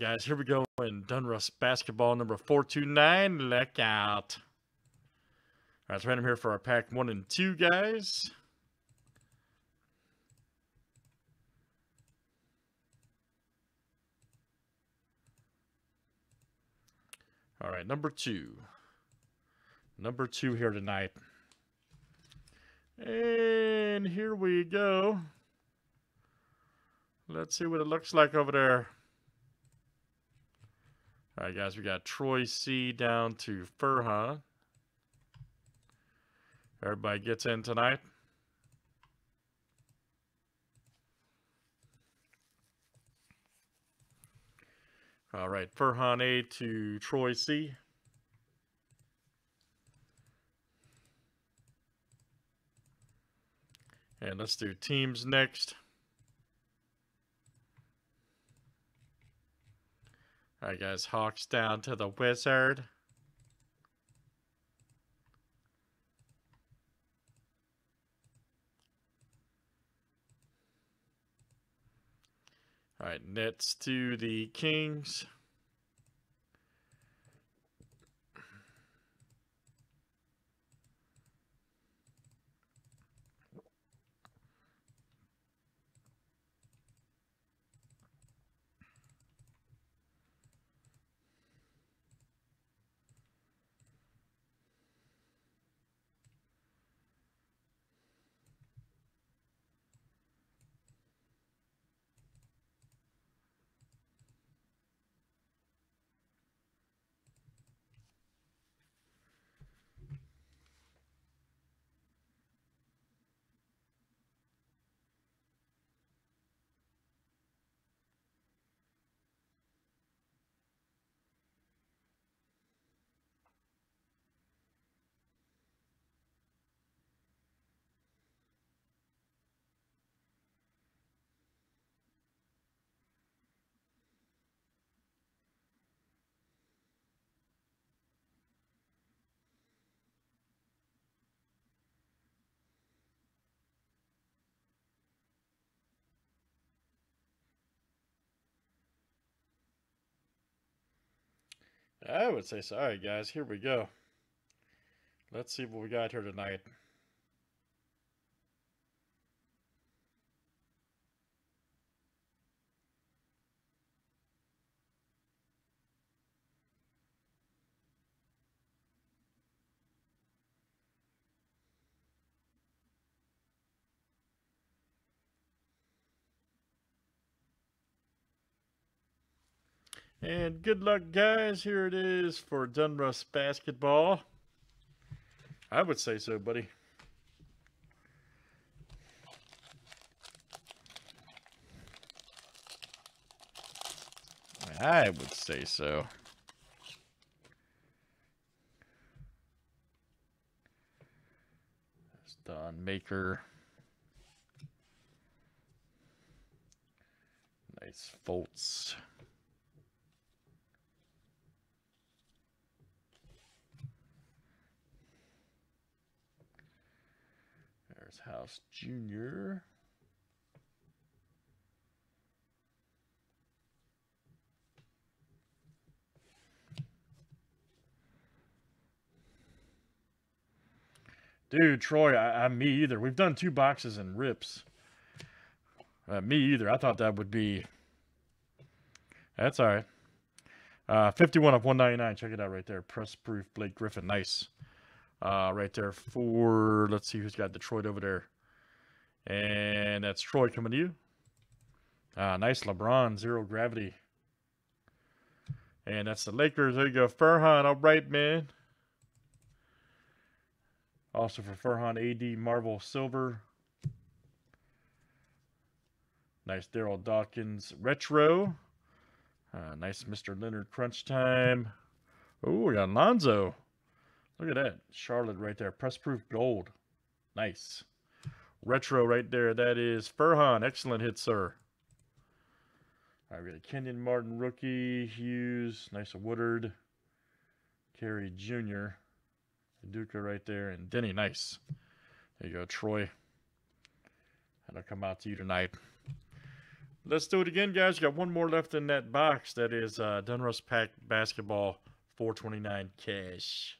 right, guys, here we go in Donruss basketball number 429. Look out. All right, it's random here for our pack one and two, guys. All right, number two. Number two here tonight. And here we go. Let's see what it looks like over there. All right, guys, we got Troy C down to Furhan. Everybody gets in tonight. All right, Furhan A to Troy C. And let's do teams next. All right, guys, Hawks down to the Wizard. All right, Nets to the Kings. I would say so. All right, guys, here we go. Let's see what we got here tonight. And good luck, guys. Here it is for Donruss basketball. I would say so, buddy. I would say so. That's Thon Maker. Nice Fultz. House Jr. Dude, Troy, I, I, me either. We've done two boxes and rips. Uh, me either. I thought that would be. That's all right. Uh, 51 of 199. Check it out right there. Press proof Blake Griffin. Nice. Uh, right there for, let's see who's got Detroit over there. And that's Troy coming to you. Uh, nice LeBron, zero gravity. And that's the Lakers. There you go. Furhan, all right, man. Also for Furhan, AD Marvel Silver. Nice Darryl Dawkins Retro. Uh, nice Mr. Leonard Crunch Time. Oh, we got Lonzo. Look at that. Charlotte right there. Press proof gold. Nice. Retro right there. That is Furhan. Excellent hit, sir. All right, we got a Kenyon Martin rookie. Hughes. Nice Woodard. Carey Jr. Duca right there. And Denny. Nice. There you go, Troy. That'll come out to you tonight. Let's do it again, guys. You Got one more left in that box. That is uh, Donruss Pack Basketball 429 cash.